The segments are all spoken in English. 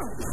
Yeah.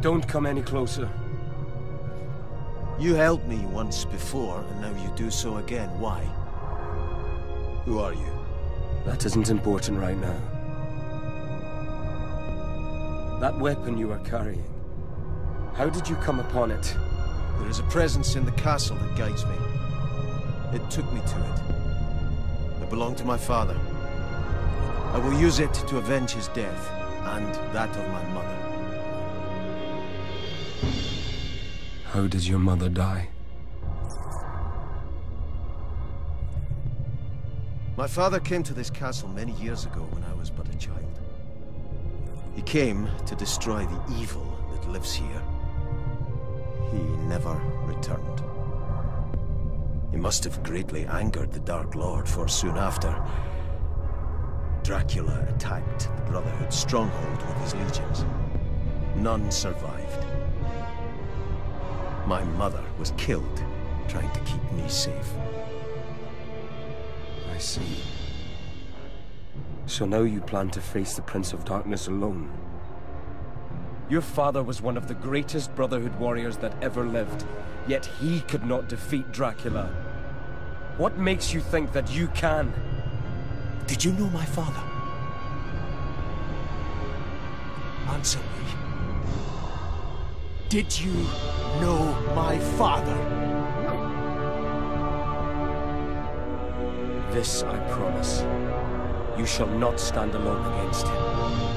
Don't come any closer. You helped me once before, and now you do so again. Why? Who are you? That isn't important right now. That weapon you are carrying, how did you come upon it? There is a presence in the castle that guides me. It took me to it. It belonged to my father. I will use it to avenge his death, and that of my mother. How does your mother die? My father came to this castle many years ago when I was but a child. He came to destroy the evil that lives here. He never returned. He must have greatly angered the Dark Lord, for soon after, Dracula attacked the Brotherhood's stronghold with his legions. None survived. My mother was killed trying to keep me safe. I see. So now you plan to face the Prince of Darkness alone? Your father was one of the greatest Brotherhood warriors that ever lived, yet he could not defeat Dracula. What makes you think that you can? Did you know my father? Answer me. Did you know my father? This I promise. You shall not stand alone against him.